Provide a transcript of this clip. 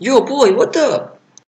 Yo, boy, what up?